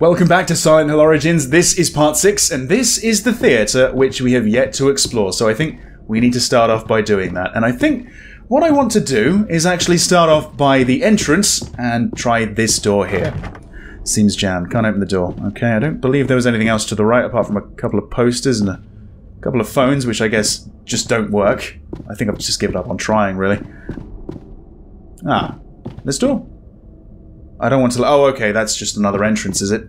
Welcome back to Silent Hill Origins. This is part 6, and this is the theatre which we have yet to explore. So I think we need to start off by doing that. And I think what I want to do is actually start off by the entrance and try this door here. Seems jammed. Can't open the door. Okay, I don't believe there was anything else to the right apart from a couple of posters and a couple of phones, which I guess just don't work. I think I've just given up on trying, really. Ah, this door. I don't want to... Oh, okay, that's just another entrance, is it?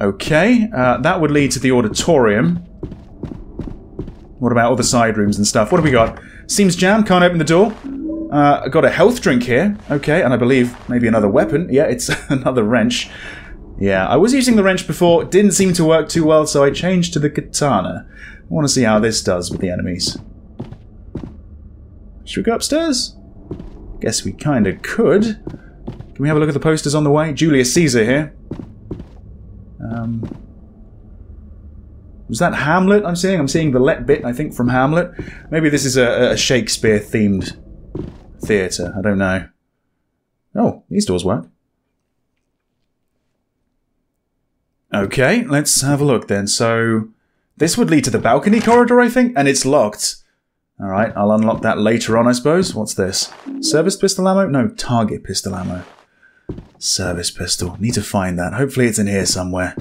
Okay, uh, that would lead to the auditorium. What about all the side rooms and stuff? What have we got? Seems jammed, can't open the door. Uh, got a health drink here. Okay, and I believe maybe another weapon. Yeah, it's another wrench. Yeah, I was using the wrench before. It didn't seem to work too well, so I changed to the katana. I want to see how this does with the enemies. Should we go upstairs? Guess we kind of could. Can we have a look at the posters on the way? Julius Caesar here. Um, was that Hamlet I'm seeing? I'm seeing the let bit, I think, from Hamlet. Maybe this is a, a Shakespeare-themed theatre. I don't know. Oh, these doors work. Okay, let's have a look then. So, this would lead to the balcony corridor, I think, and it's locked. Alright, I'll unlock that later on, I suppose. What's this? Service pistol ammo? No, target pistol ammo. Service pistol. Need to find that. Hopefully it's in here somewhere.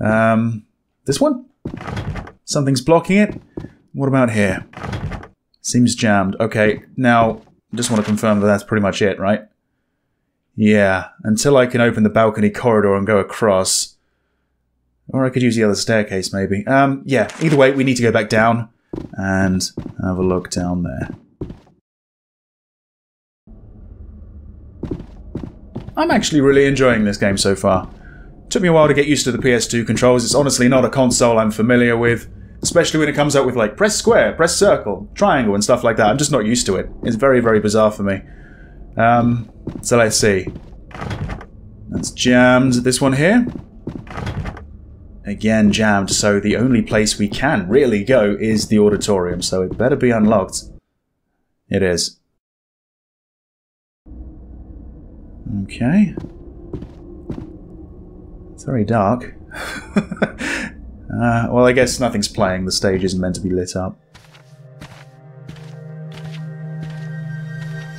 Um, this one? Something's blocking it? What about here? Seems jammed. Okay, now, just want to confirm that that's pretty much it, right? Yeah, until I can open the balcony corridor and go across. Or I could use the other staircase, maybe. Um, yeah, either way, we need to go back down and have a look down there. I'm actually really enjoying this game so far. Took me a while to get used to the PS2 controls. It's honestly not a console I'm familiar with, especially when it comes up with like press square, press circle, triangle, and stuff like that. I'm just not used to it. It's very, very bizarre for me. Um, so let's see. That's jammed. This one here. Again jammed, so the only place we can really go is the auditorium, so it better be unlocked. It is. Okay. It's very dark. uh, well, I guess nothing's playing. The stage isn't meant to be lit up.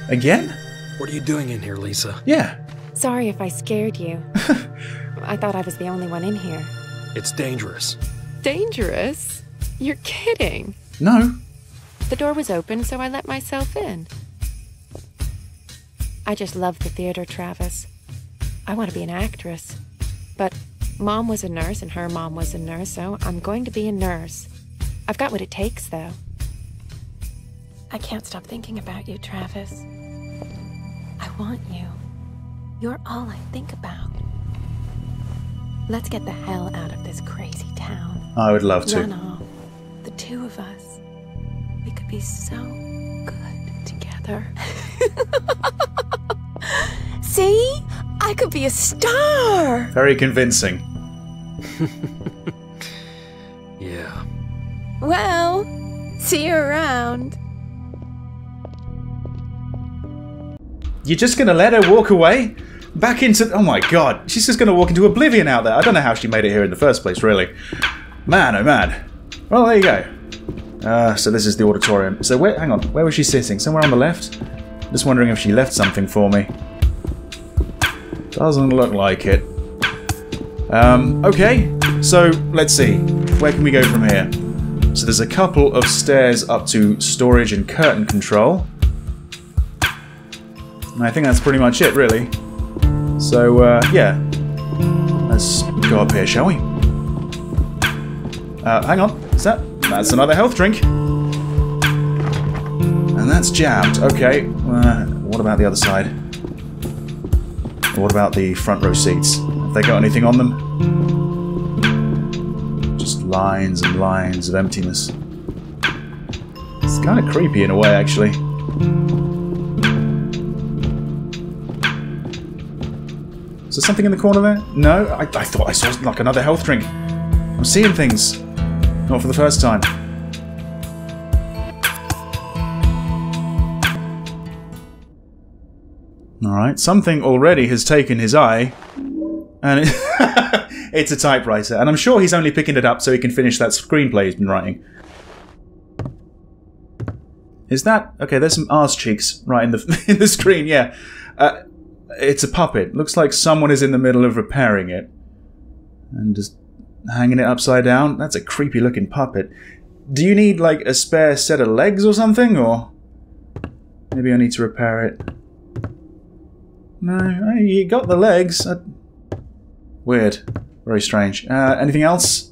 Again? What are you doing in here, Lisa? Yeah. Sorry if I scared you. I thought I was the only one in here. It's dangerous. Dangerous? You're kidding. No. The door was open, so I let myself in. I just love the theater, Travis. I want to be an actress. But mom was a nurse and her mom was a nurse, so I'm going to be a nurse. I've got what it takes, though. I can't stop thinking about you, Travis. I want you. You're all I think about. Let's get the hell out of this crazy town. I would love to. Run off. The two of us. We could be so good together. See? I could be a star! Very convincing. Yeah. Well, see you around. You're just gonna let her walk away? Back into. Oh my god. She's just gonna walk into oblivion out there. I don't know how she made it here in the first place, really. Man, oh man. Well, there you go. Uh, so this is the auditorium. So where. Hang on. Where was she sitting? Somewhere on the left? Just wondering if she left something for me. Doesn't look like it. Um, okay. So, let's see. Where can we go from here? So there's a couple of stairs up to storage and curtain control. And I think that's pretty much it, really. So, uh, yeah. Let's go up here, shall we? Uh, hang on. Is that? That's another health drink. And that's jammed. Okay. Uh, what about the other side? What about the front row seats? Have they got anything on them? Just lines and lines of emptiness. It's kind of creepy in a way, actually. Is there something in the corner there? No? I, I thought I saw like another health drink. I'm seeing things. Not for the first time. Alright, something already has taken his eye. And it it's a typewriter, and I'm sure he's only picking it up so he can finish that screenplay he's been writing. Is that okay? There's some arse cheeks right in the in the screen. Yeah, uh, it's a puppet. Looks like someone is in the middle of repairing it, and just hanging it upside down. That's a creepy looking puppet. Do you need like a spare set of legs or something, or maybe I need to repair it? No, you got the legs. Uh, weird, very strange. Uh, anything else?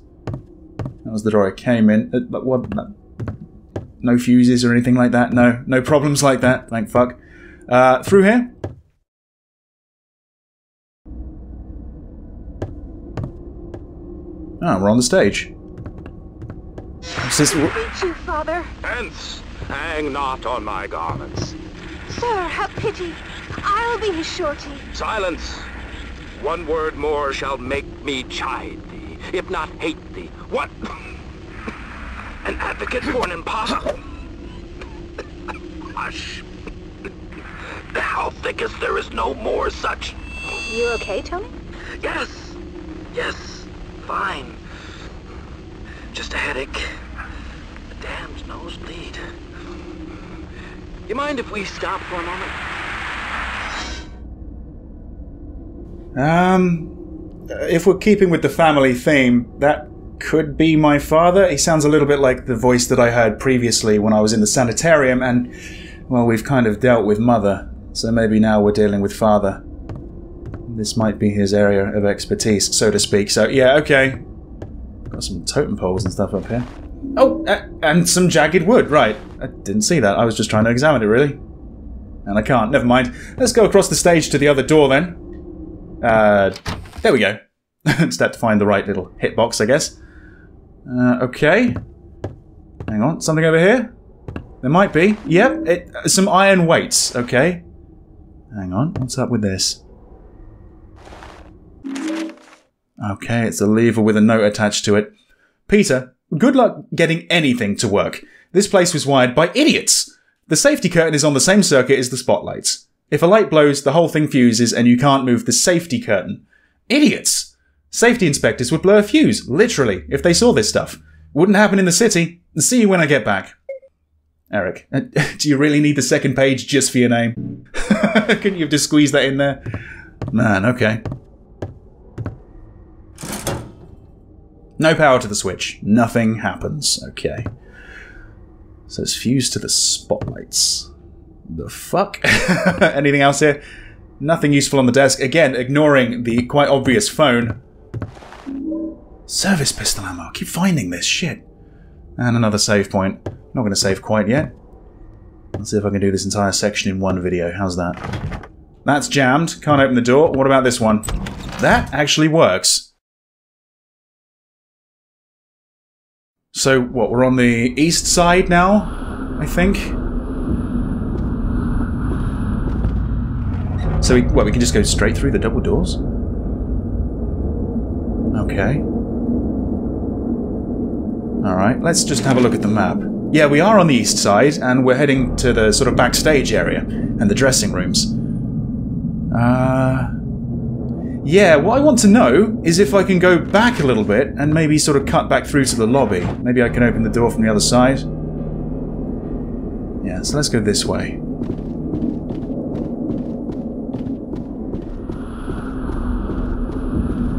That was the door I came in. Uh, but what? No fuses or anything like that. No, no problems like that. Thank fuck. Uh, through here. Ah, we're on the stage. Sis- Beat you, father. Hence, hang not on my garments. Sir, have pity. I'll be his shorty. Silence! One word more shall make me chide thee, if not hate thee. What? An advocate for an impostor? Hush. Thou thinkest there is no more such? You okay, Tony? Yes, yes, fine. Just a headache. A damned nosebleed. You mind if we stop for a moment? Um, if we're keeping with the family theme, that could be my father. He sounds a little bit like the voice that I heard previously when I was in the sanitarium, and, well, we've kind of dealt with mother, so maybe now we're dealing with father. This might be his area of expertise, so to speak. So, yeah, okay. Got some totem poles and stuff up here. Oh, uh, and some jagged wood, right. I didn't see that. I was just trying to examine it, really. And I can't. Never mind. Let's go across the stage to the other door then. Uh, there we go. Had to find the right little hitbox, I guess. Uh, okay. Hang on, something over here? There might be. Yep, it, some iron weights. Okay. Hang on, what's up with this? Okay, it's a lever with a note attached to it. Peter, good luck getting anything to work. This place was wired by idiots. The safety curtain is on the same circuit as the spotlights. If a light blows, the whole thing fuses and you can't move the safety curtain. Idiots! Safety inspectors would blow a fuse, literally, if they saw this stuff. Wouldn't happen in the city. See you when I get back. Eric, uh, do you really need the second page just for your name? Couldn't you have just squeezed that in there? Man, okay. No power to the switch. Nothing happens. Okay. So it's fused to the spotlights. The fuck? Anything else here? Nothing useful on the desk. Again, ignoring the quite obvious phone. Service pistol ammo. I keep finding this shit. And another save point. Not going to save quite yet. Let's see if I can do this entire section in one video. How's that? That's jammed. Can't open the door. What about this one? That actually works. So, what, we're on the east side now, I think? So, we, well, we can just go straight through the double doors? Okay. Alright, let's just have a look at the map. Yeah, we are on the east side, and we're heading to the sort of backstage area and the dressing rooms. Uh. Yeah, what I want to know is if I can go back a little bit and maybe sort of cut back through to the lobby. Maybe I can open the door from the other side. Yeah, so let's go this way.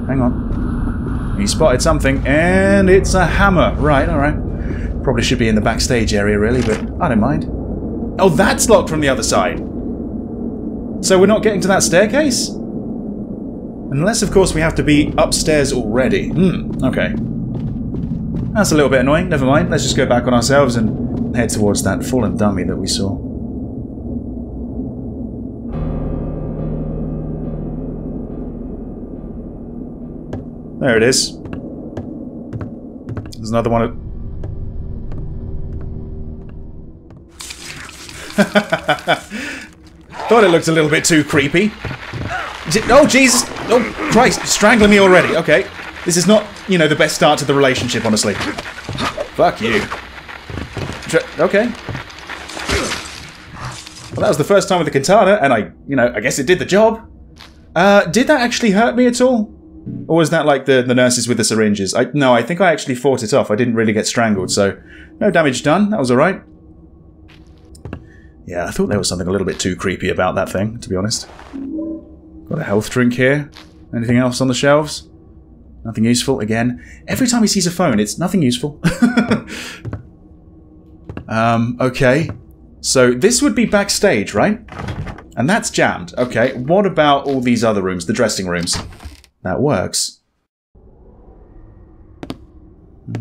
Hang on. You spotted something, and it's a hammer. Right, alright. Probably should be in the backstage area, really, but I don't mind. Oh, that's locked from the other side! So we're not getting to that staircase? Unless, of course, we have to be upstairs already. Hmm, okay. That's a little bit annoying. Never mind. Let's just go back on ourselves and head towards that fallen dummy that we saw. There it is. There's another one. Thought it looked a little bit too creepy. Oh, Jesus! Oh, Christ! Strangling me already. Okay. This is not, you know, the best start to the relationship, honestly. Fuck you. Okay. Well, that was the first time with the katana, and I, you know, I guess it did the job. Uh, did that actually hurt me at all? Or was that like the, the nurses with the syringes? I, no, I think I actually fought it off. I didn't really get strangled, so no damage done. That was alright. Yeah, I thought there was something a little bit too creepy about that thing, to be honest. Got a health drink here. Anything else on the shelves? Nothing useful. Again, every time he sees a phone, it's nothing useful. um, okay. So this would be backstage, right? And that's jammed. Okay, what about all these other rooms, the dressing rooms? That works.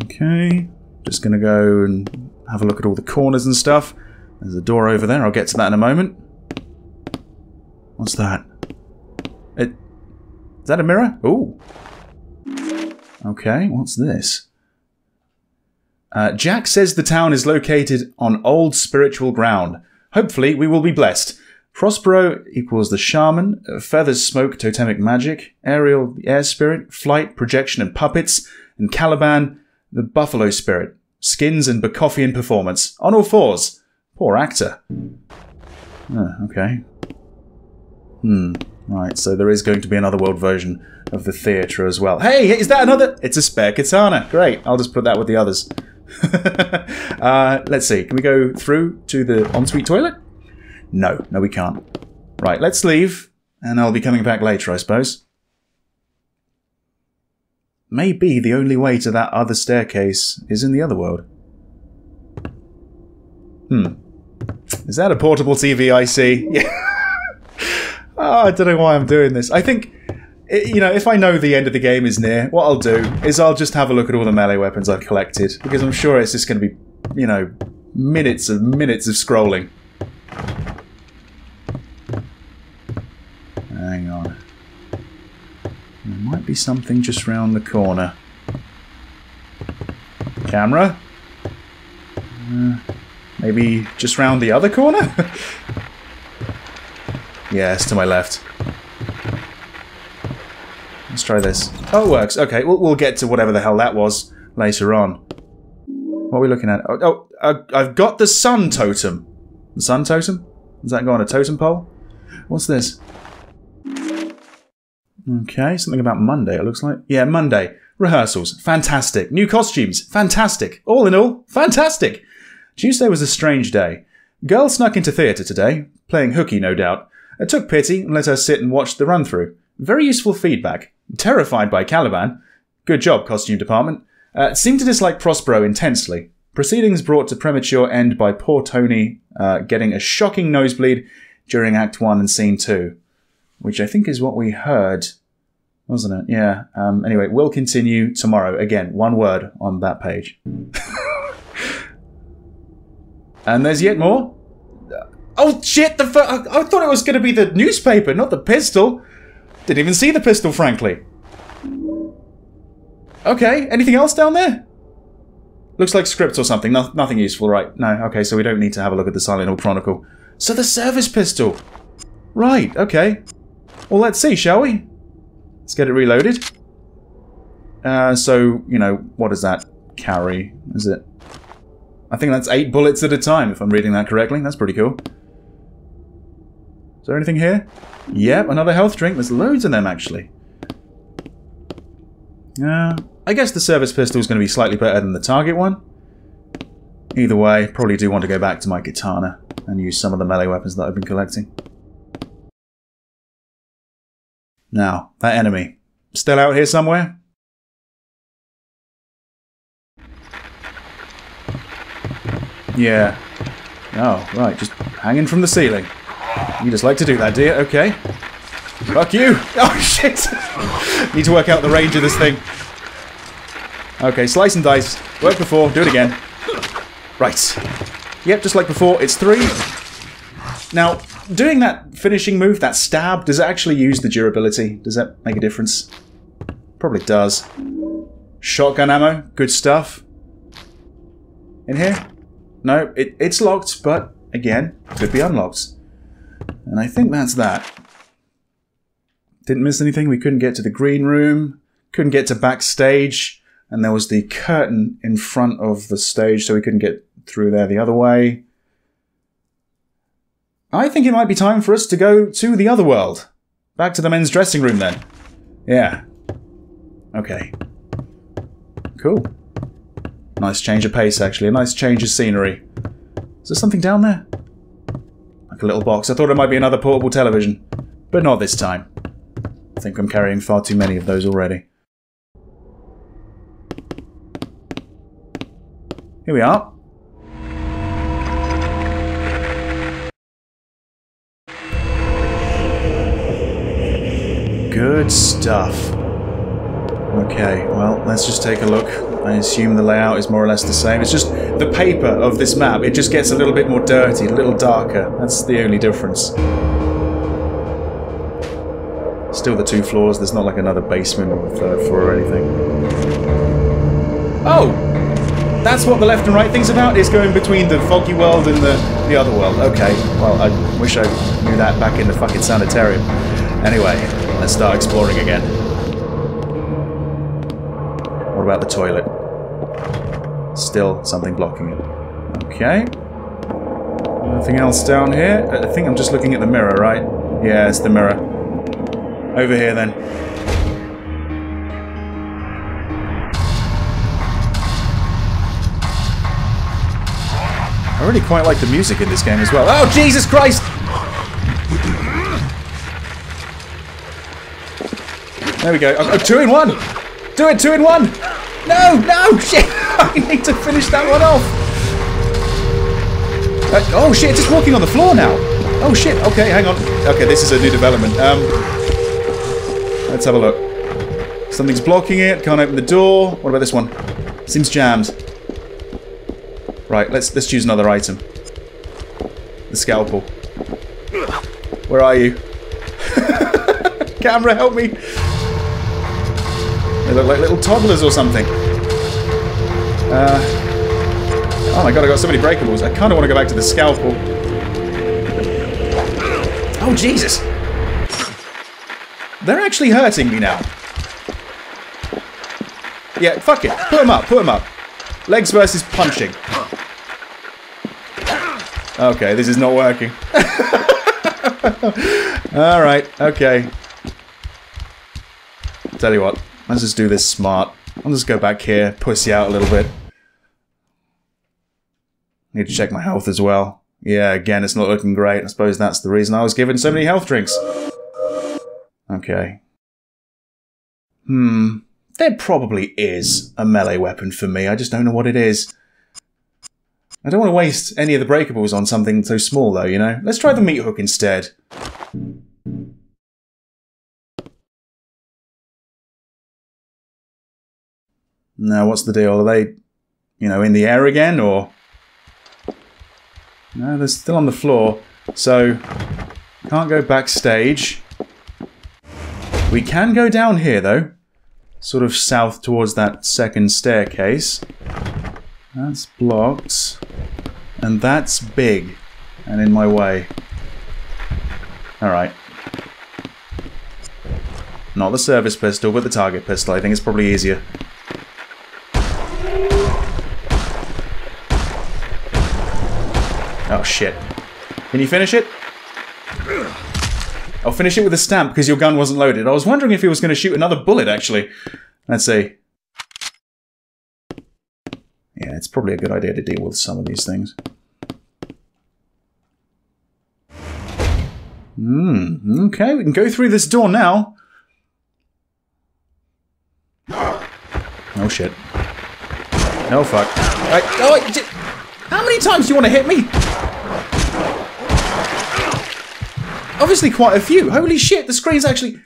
Okay, just gonna go and have a look at all the corners and stuff. There's a door over there, I'll get to that in a moment. What's that? Is that a mirror? Ooh. Okay, what's this? Uh, Jack says the town is located on old spiritual ground. Hopefully, we will be blessed. Prospero equals the shaman, uh, feathers smoke totemic magic, Ariel the air spirit, flight, projection and puppets, and Caliban the buffalo spirit, skins and Bacoffian performance. On all fours. Poor actor. Oh, okay. Hmm. Right, so there is going to be another world version of the theatre as well. Hey, is that another? It's a spare katana. Great, I'll just put that with the others. uh, let's see, can we go through to the ensuite toilet? No, no we can't. Right, let's leave, and I'll be coming back later, I suppose. Maybe the only way to that other staircase is in the other world. Hmm. Is that a portable TV I see? Yeah. Oh, I don't know why I'm doing this. I think, you know, if I know the end of the game is near, what I'll do is I'll just have a look at all the melee weapons I've collected, because I'm sure it's just going to be, you know, minutes and minutes of scrolling. Hang on. There might be something just round the corner. Camera? Uh, maybe just round the other corner? yes, to my left. Let's try this. Oh, it works. Okay, we'll, we'll get to whatever the hell that was later on. What are we looking at? Oh, oh I've got the sun totem. The sun totem? Does that go on a totem pole? What's this? Okay, something about Monday, it looks like. Yeah, Monday. Rehearsals. Fantastic. New costumes. Fantastic. All in all, fantastic. Tuesday was a strange day. Girl snuck into theatre today, playing hooky, no doubt. I took pity and let her sit and watch the run through. Very useful feedback. Terrified by Caliban. Good job, costume department. Uh, seemed to dislike Prospero intensely. Proceedings brought to premature end by poor Tony uh, getting a shocking nosebleed during Act 1 and Scene 2 which I think is what we heard, wasn't it? Yeah. Um, anyway, we'll continue tomorrow. Again, one word on that page. and there's yet more. Oh shit! The I thought it was going to be the newspaper, not the pistol. Didn't even see the pistol, frankly. Okay, anything else down there? Looks like script or something. No nothing useful, right? No, okay, so we don't need to have a look at the Silent Hill Chronicle. So the service pistol! Right, okay. Well, let's see, shall we? Let's get it reloaded. Uh, so, you know, what does that carry? Is it... I think that's eight bullets at a time, if I'm reading that correctly. That's pretty cool. Is there anything here? Yep, another health drink. There's loads of them, actually. Uh, I guess the service pistol is going to be slightly better than the target one. Either way, probably do want to go back to my katana and use some of the melee weapons that I've been collecting. Now, that enemy. Still out here somewhere? Yeah. Oh, right, just hanging from the ceiling. You just like to do that, do you? Okay. Fuck you! Oh, shit! Need to work out the range of this thing. Okay, slice and dice. Worked before, do it again. Right. Yep, just like before, it's three. Now, doing that finishing move, that stab, does it actually use the durability? Does that make a difference? Probably does. Shotgun ammo, good stuff. In here? No, it, it's locked, but again, could be unlocked. And I think that's that. Didn't miss anything. We couldn't get to the green room. Couldn't get to backstage. And there was the curtain in front of the stage, so we couldn't get through there the other way. I think it might be time for us to go to the other world. Back to the men's dressing room then. Yeah. Okay. Cool. Nice change of pace, actually. A nice change of scenery. Is there something down there? A little box. I thought it might be another portable television. But not this time. I think I'm carrying far too many of those already. Here we are. Good stuff. Okay, well, let's just take a look. I assume the layout is more or less the same. It's just the paper of this map, it just gets a little bit more dirty, a little darker. That's the only difference. Still the two floors, there's not like another basement or a third floor or anything. Oh! That's what the left and right thing's about, is going between the foggy world and the, the other world. Okay, well, I wish I knew that back in the fucking sanitarium. Anyway, let's start exploring again. What about the toilet? Still something blocking it. Okay. Nothing else down here? Uh, I think I'm just looking at the mirror, right? Yeah, it's the mirror. Over here, then. I really quite like the music in this game as well. Oh, Jesus Christ! There we go. Oh, oh, two in one! Do it, two in one! No, no, shit! I need to finish that one off! Uh, oh shit, it's just walking on the floor now! Oh shit, okay, hang on. Okay, this is a new development. Um, let's have a look. Something's blocking it, can't open the door. What about this one? Seems jammed. Right, let's let's choose another item. The scalpel. Where are you? Camera, help me! They look like little toddlers or something. Uh, oh my god, I got so many breakables. I kind of want to go back to the scalpel. Oh, Jesus! They're actually hurting me now. Yeah, fuck it. Put them up, put them up. Legs versus punching. Okay, this is not working. Alright, okay. Tell you what, let's just do this smart. I'll just go back here, pussy out a little bit. Need to check my health as well. Yeah, again, it's not looking great. I suppose that's the reason I was given so many health drinks. Okay. Hmm. There probably is a melee weapon for me. I just don't know what it is. I don't want to waste any of the breakables on something so small, though, you know? Let's try the meat hook instead. Now, what's the deal? Are they, you know, in the air again, or...? No, they're still on the floor, so... Can't go backstage. We can go down here, though. Sort of south towards that second staircase. That's blocked. And that's big. And in my way. Alright. Not the service pistol, but the target pistol. I think it's probably easier. Shit. Can you finish it? I'll finish it with a stamp because your gun wasn't loaded. I was wondering if he was going to shoot another bullet, actually. Let's see. Yeah, it's probably a good idea to deal with some of these things. Hmm, okay, we can go through this door now. Oh shit. Oh fuck. Right. Oh, how many times do you want to hit me? Obviously quite a few. Holy shit, the screen's actually...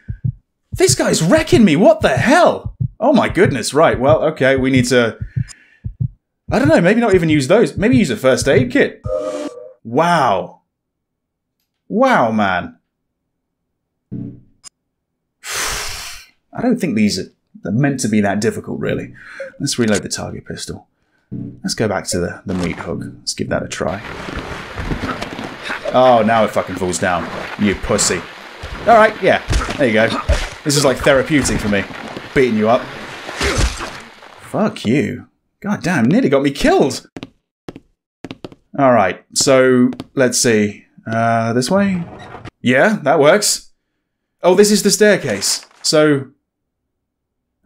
This guy's wrecking me, what the hell? Oh my goodness, right, well, okay, we need to... I don't know, maybe not even use those. Maybe use a first aid kit. Wow. Wow, man. I don't think these are meant to be that difficult, really. Let's reload the target pistol. Let's go back to the, the meat hook. Let's give that a try. Oh, now it fucking falls down. You pussy. Alright, yeah. There you go. This is like therapeutic for me. Beating you up. Fuck you. God damn, nearly got me killed. Alright, so let's see. Uh, this way? Yeah, that works. Oh, this is the staircase. So...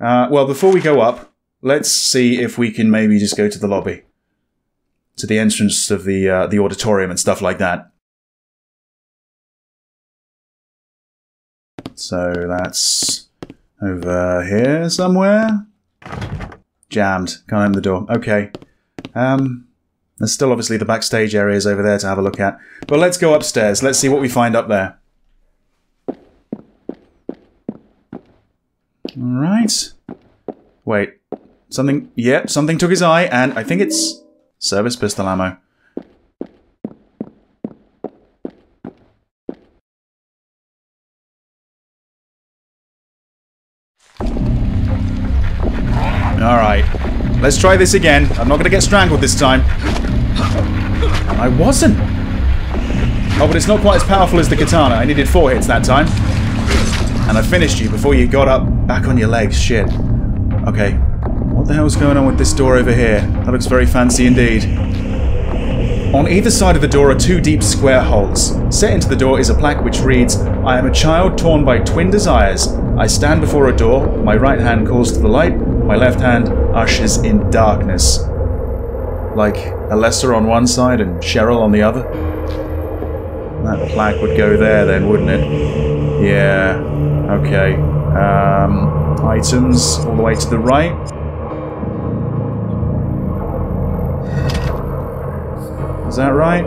Uh, well, before we go up, let's see if we can maybe just go to the lobby. To the entrance of the, uh, the auditorium and stuff like that. So that's over here somewhere. Jammed. Can't open the door. Okay. Um, there's still obviously the backstage areas over there to have a look at. But let's go upstairs. Let's see what we find up there. Alright. Wait. Something... Yep, something took his eye, and I think it's service pistol ammo. Let's try this again. I'm not going to get strangled this time. I wasn't. Oh, but it's not quite as powerful as the katana. I needed four hits that time. And I finished you before you got up back on your legs. Shit. Okay. What the hell's going on with this door over here? That looks very fancy indeed. On either side of the door are two deep square holes. Set into the door is a plaque which reads, I am a child torn by twin desires. I stand before a door, my right hand calls to the light, my left hand ushers in darkness. Like Alessa on one side and Cheryl on the other? That plaque would go there then, wouldn't it? Yeah, okay. Um, items all the way to the right. Is that right?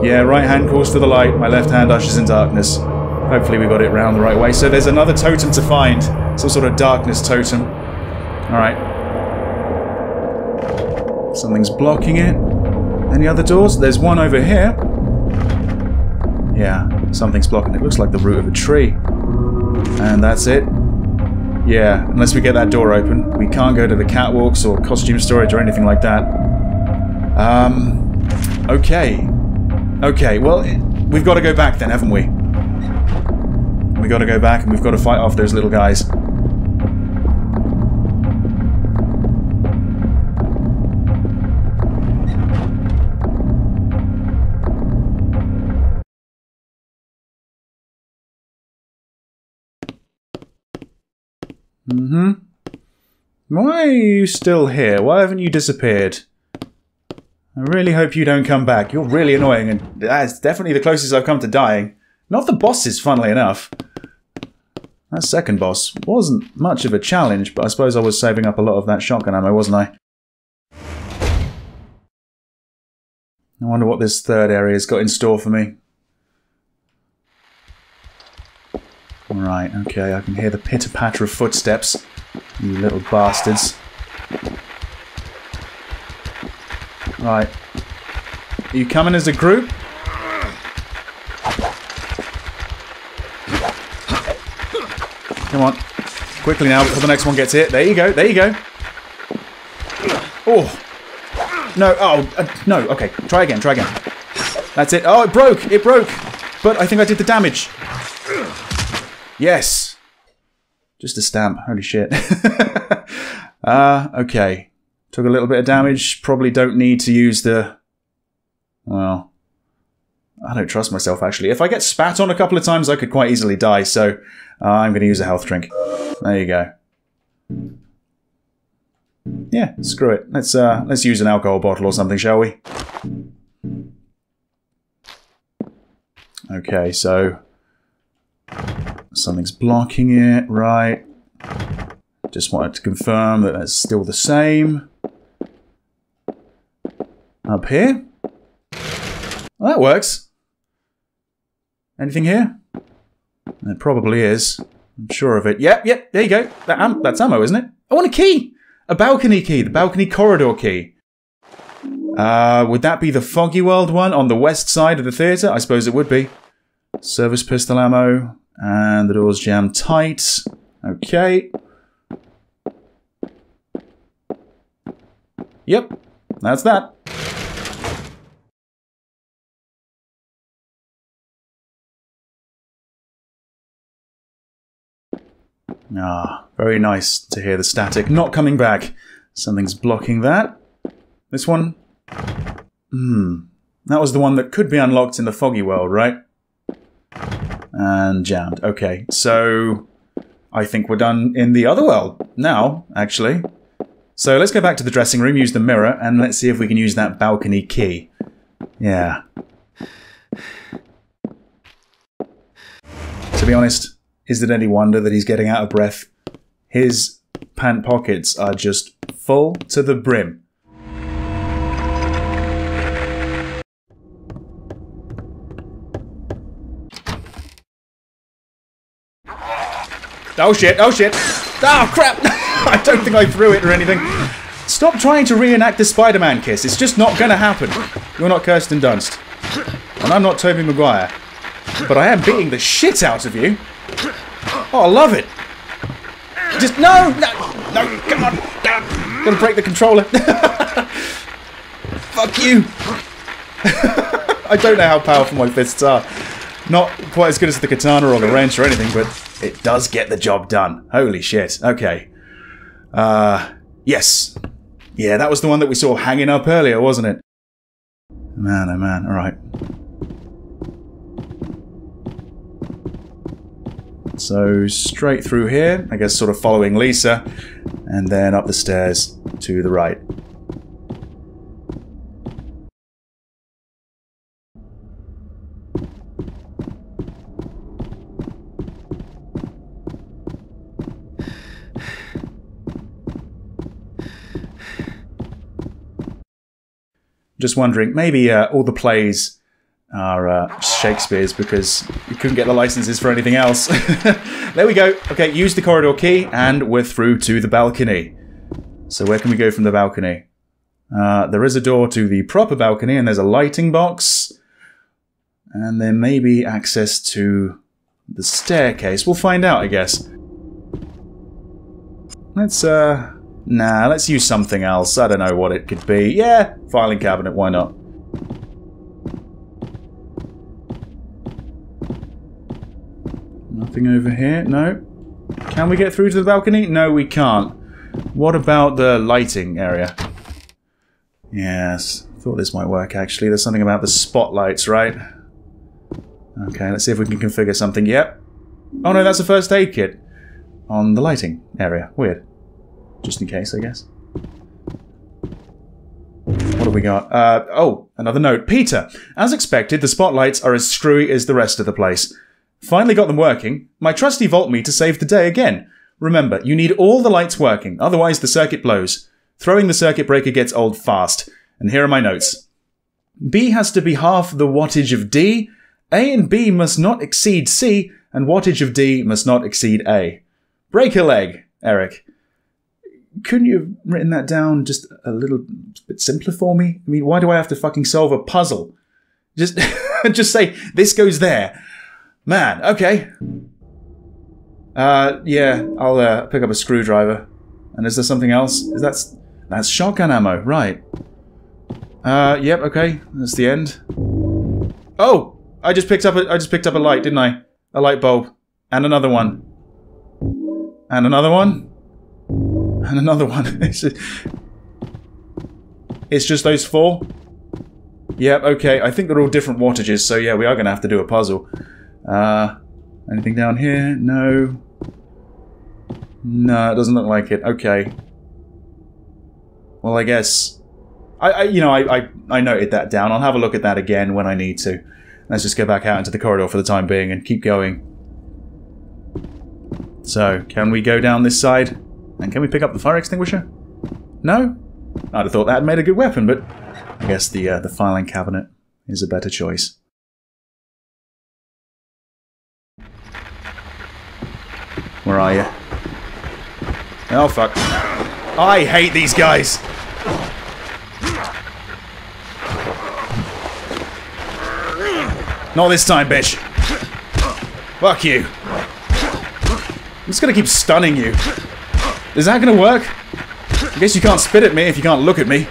Yeah, right hand calls to the light, my left hand ushers in darkness. Hopefully we got it round the right way. So there's another totem to find. Some sort of darkness totem. Alright. Something's blocking it. Any other doors? There's one over here. Yeah, something's blocking it. Looks like the root of a tree. And that's it. Yeah, unless we get that door open. We can't go to the catwalks or costume storage or anything like that. Um, okay. Okay, well, we've got to go back then, haven't we? We've got to go back and we've got to fight off those little guys. Mm-hmm. Why are you still here? Why haven't you disappeared? I really hope you don't come back. You're really annoying, and that's definitely the closest I've come to dying. Not the bosses, funnily enough. That second boss wasn't much of a challenge, but I suppose I was saving up a lot of that shotgun ammo, wasn't I? I wonder what this third area's got in store for me. Right, okay, I can hear the pitter-patter of footsteps. You little bastards. Right. Are you coming as a group? Come on. Quickly now before the next one gets hit. There you go, there you go. Oh. No, oh, uh, no, okay. Try again, try again. That's it. Oh, it broke, it broke. But I think I did the damage. Yes. Just a stamp. Holy shit. uh, okay. Took a little bit of damage. Probably don't need to use the... Well... I don't trust myself, actually. If I get spat on a couple of times, I could quite easily die, so uh, I'm going to use a health drink. There you go. Yeah, screw it. Let's uh, let's use an alcohol bottle or something, shall we? Okay, so something's blocking it, right? Just wanted to confirm that that's still the same. Up here? Well, that works. Anything here? It probably is. I'm sure of it. Yep, yep, there you go. That am that's ammo, isn't it? I want a key! A balcony key, the balcony corridor key. Uh, would that be the Foggy World one on the west side of the theatre? I suppose it would be. Service pistol ammo. And the door's jammed tight. Okay. Yep, that's that. Ah, very nice to hear the static not coming back. Something's blocking that. This one? Hmm. That was the one that could be unlocked in the foggy world, right? And jammed. Okay, so I think we're done in the other world now, actually. So let's go back to the dressing room, use the mirror, and let's see if we can use that balcony key. Yeah. To be honest, is it any wonder that he's getting out of breath? His pant pockets are just full to the brim. Oh shit, oh shit! Oh crap! I don't think I threw it or anything. Stop trying to reenact the Spider-Man kiss. It's just not gonna happen. You're not Kirsten Dunst. And I'm not Tobey Maguire. But I am beating the shit out of you. Oh, I love it. Just, no, no, no, come on. I'm gonna break the controller. Fuck you. I don't know how powerful my fists are. Not quite as good as the katana or the wrench or anything, but it does get the job done. Holy shit. Okay. Uh, yes. Yeah, that was the one that we saw hanging up earlier, wasn't it? Man, oh man. Alright. So, straight through here, I guess sort of following Lisa, and then up the stairs to the right. Just wondering, maybe uh, all the plays are uh, Shakespeare's because you couldn't get the licenses for anything else. there we go. Okay, use the corridor key, and we're through to the balcony. So where can we go from the balcony? Uh, there is a door to the proper balcony, and there's a lighting box. And there may be access to the staircase. We'll find out, I guess. Let's, uh... Nah, let's use something else. I don't know what it could be. Yeah, filing cabinet, why not? Nothing over here? No. Can we get through to the balcony? No, we can't. What about the lighting area? Yes, thought this might work actually. There's something about the spotlights, right? Okay, let's see if we can configure something. Yep. Oh no, that's a first aid kit. On the lighting area. Weird. Just in case, I guess. What have we got? Uh, oh, another note. Peter, as expected, the spotlights are as screwy as the rest of the place. Finally got them working. My trusty voltmeter saved the day again. Remember, you need all the lights working, otherwise the circuit blows. Throwing the circuit breaker gets old fast. And here are my notes. B has to be half the wattage of D, A and B must not exceed C, and wattage of D must not exceed A. Break a leg, Eric. Couldn't you have written that down just a little bit simpler for me? I mean, why do I have to fucking solve a puzzle? Just, just say, this goes there. Man, okay. Uh, yeah, I'll uh, pick up a screwdriver. And is there something else? Is that's that's shotgun ammo, right? Uh, yep, okay, that's the end. Oh, I just picked up a I just picked up a light, didn't I? A light bulb, and another one, and another one, and another one. it's, just, it's just those four. Yep, okay. I think they're all different wattages, so yeah, we are going to have to do a puzzle. Uh, anything down here? No. No, it doesn't look like it. Okay. Well, I guess... I, I you know, I, I, I noted that down. I'll have a look at that again when I need to. Let's just go back out into the corridor for the time being and keep going. So, can we go down this side? And can we pick up the fire extinguisher? No? I'd have thought that made a good weapon, but I guess the, uh, the filing cabinet is a better choice. Where are you? Oh, fuck. I hate these guys! Not this time, bitch. Fuck you. I'm just gonna keep stunning you. Is that gonna work? I guess you can't spit at me if you can't look at me.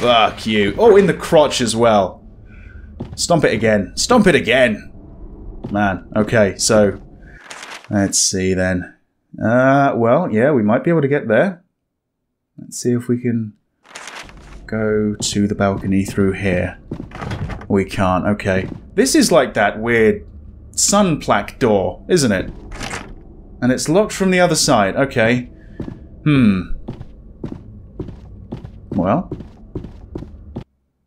Fuck you. Oh, in the crotch as well. Stomp it again. Stomp it again! Man, okay, so... Let's see then. Uh, well, yeah, we might be able to get there. Let's see if we can go to the balcony through here. We can't, okay. This is like that weird sun plaque door, isn't it? And it's locked from the other side, okay. Hmm. Well.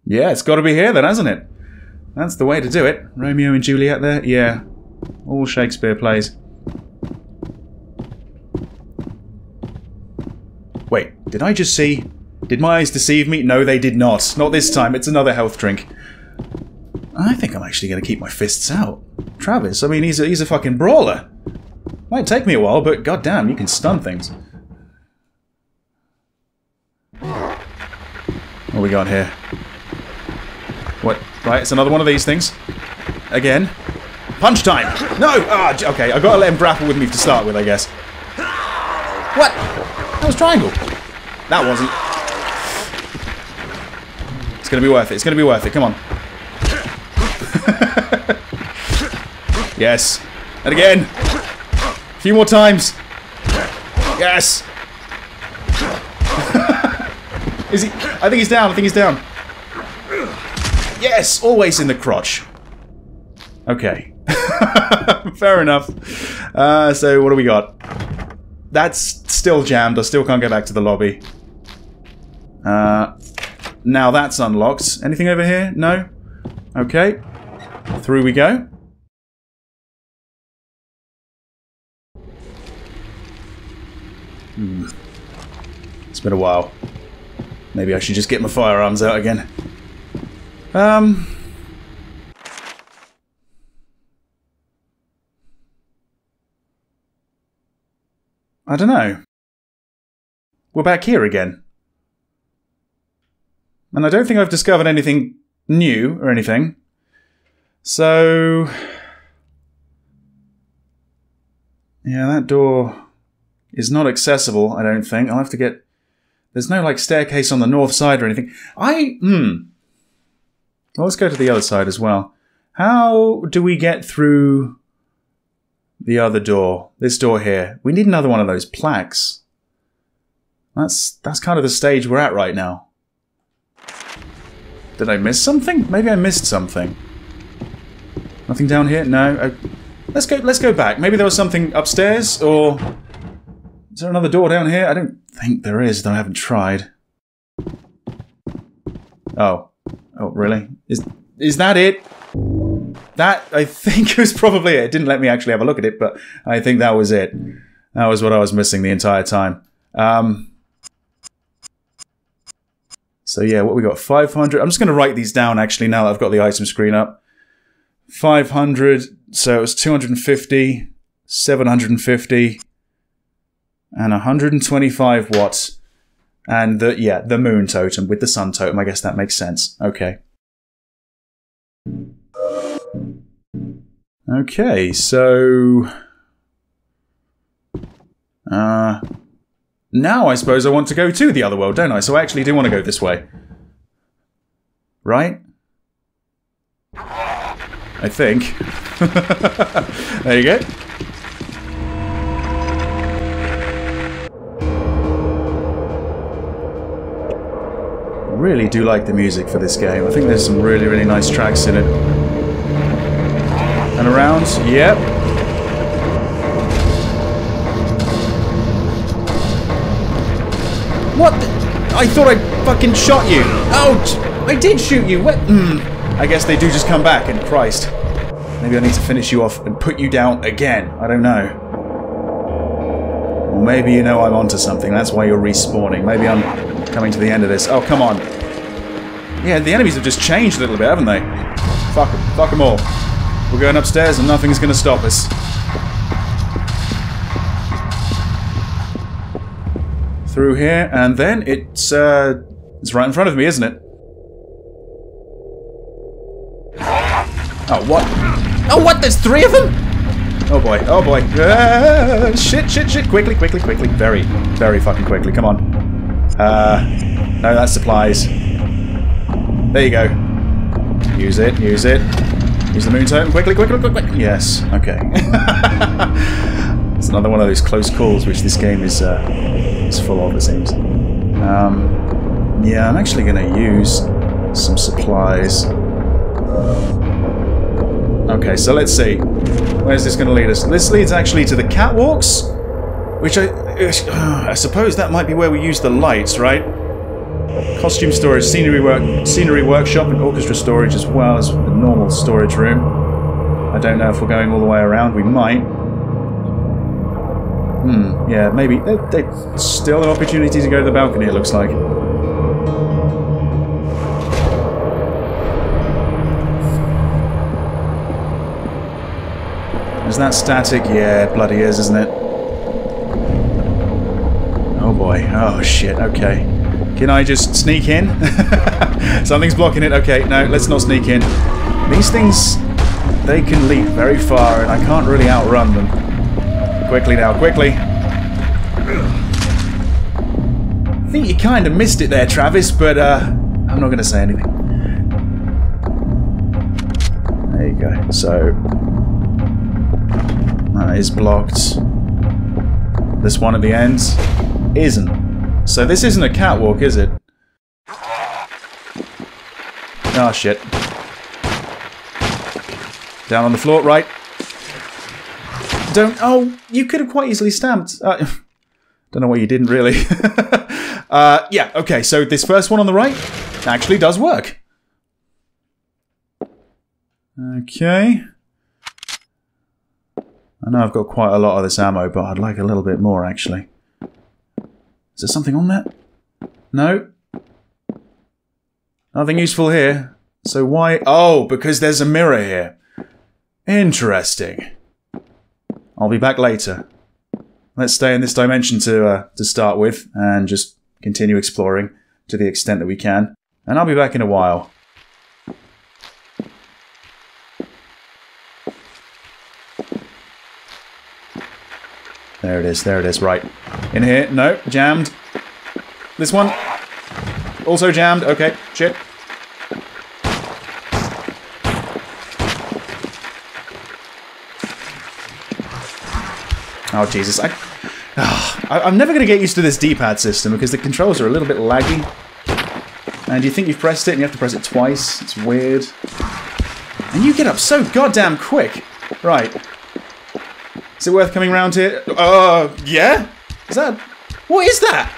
Yeah, it's got to be here then, hasn't it? That's the way to do it. Romeo and Juliet there? Yeah. All Shakespeare plays. Wait, did I just see... Did my eyes deceive me? No, they did not. Not this time. It's another health drink. I think I'm actually going to keep my fists out. Travis, I mean, he's a, he's a fucking brawler. Might take me a while, but goddamn, you can stun things. What we got here? What? Right, it's another one of these things. Again. Punch time! No! Ah, okay, I've got to let him grapple with me to start with, I guess. What? That was triangle. That wasn't. It's gonna be worth it. It's gonna be worth it. Come on. yes. And again. A few more times. Yes. Is he? I think he's down. I think he's down. Yes, always in the crotch. Okay. Fair enough. Uh, so what do we got? That's still jammed. I still can't get back to the lobby. Uh, now that's unlocked. Anything over here? No? Okay. Through we go. Hmm. It's been a while. Maybe I should just get my firearms out again. Um... I don't know. We're back here again. And I don't think I've discovered anything new or anything. So... Yeah, that door is not accessible, I don't think. I'll have to get... There's no, like, staircase on the north side or anything. I... Hmm. Well, let's go to the other side as well. How do we get through the other door? This door here. We need another one of those plaques. That's that's kind of the stage we're at right now. Did I miss something? Maybe I missed something. Nothing down here? No. Uh, let's go. Let's go back. Maybe there was something upstairs, or is there another door down here? I don't think there is. Though I haven't tried. Oh. Oh, really? Is is that it? That I think was probably it. It didn't let me actually have a look at it, but I think that was it. That was what I was missing the entire time. Um, so yeah, what we got? 500. I'm just going to write these down actually now that I've got the item screen up. 500. So it was 250, 750, and 125 watts. And the yeah, the moon totem with the sun totem. I guess that makes sense. Okay. Okay, so uh now I suppose I want to go to the other world, don't I? So I actually do want to go this way. Right? I think. there you go. Really do like the music for this game. I think there's some really, really nice tracks in it. And around, yep, What? I thought I fucking shot you. Oh, I did shoot you. What? Mm. I guess they do just come back, and Christ. Maybe I need to finish you off and put you down again. I don't know. Or maybe you know I'm onto something. That's why you're respawning. Maybe I'm coming to the end of this. Oh, come on. Yeah, the enemies have just changed a little bit, haven't they? Fuck them. Fuck them all. We're going upstairs and nothing's going to stop us. through here, and then it's uh, it's right in front of me, isn't it? Oh, what? Oh, what? There's three of them? Oh boy, oh boy. Uh, shit, shit, shit. Quickly, quickly, quickly. Very, very fucking quickly. Come on. Uh, no, that's supplies. There you go. Use it, use it. Use the moon totem. Quickly, quickly, quickly. Yes, okay. it's another one of those close calls which this game is, uh, is full of, it seems. Um, yeah, I'm actually going to use some supplies. Okay, so let's see. Where's this going to lead us? This leads actually to the catwalks, which I, I suppose that might be where we use the lights, right? Costume storage, scenery work, scenery workshop, and orchestra storage, as well as the normal storage room. I don't know if we're going all the way around. We might. Hmm. Yeah, maybe. They, they still an opportunity to go to the balcony. It looks like. Is that static? Yeah, bloody is, isn't it? Oh boy. Oh shit. Okay. Can I just sneak in? Something's blocking it. Okay, no, let's not sneak in. These things, they can leap very far, and I can't really outrun them. Quickly now, quickly. I think you kind of missed it there, Travis, but uh, I'm not going to say anything. There you go. So, that is blocked. This one at the end isn't. So this isn't a catwalk, is it? Oh shit. Down on the floor, right. Don't... Oh, you could have quite easily stamped. Uh, don't know why you didn't, really. uh, yeah, okay, so this first one on the right actually does work. Okay. I know I've got quite a lot of this ammo, but I'd like a little bit more, actually. Is there something on that? No. Nothing useful here. So why... Oh, because there's a mirror here. Interesting. I'll be back later. Let's stay in this dimension to, uh, to start with, and just continue exploring to the extent that we can. And I'll be back in a while. There it is, there it is, right. In here, no, jammed. This one, also jammed, okay, shit. Oh, Jesus, I, oh, I, am never going to get used to this D-pad system because the controls are a little bit laggy. And you think you've pressed it and you have to press it twice. It's weird. And you get up so goddamn quick. Right. Is it worth coming round here? Uh, yeah? Is that... What is that?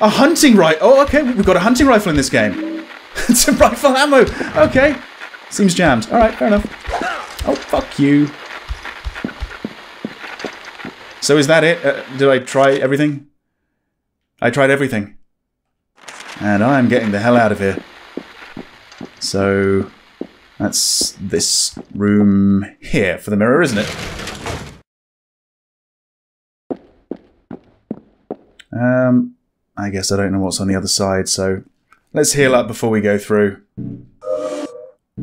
A hunting rifle. Oh, okay, we've got a hunting rifle in this game. it's a rifle ammo. Okay. Seems jammed. Alright, fair enough. Oh, fuck you. So is that it? Uh, did I try everything? I tried everything. And I'm getting the hell out of here. So... That's this room here for the mirror, isn't it? Um, I guess I don't know what's on the other side, so let's heal up before we go through.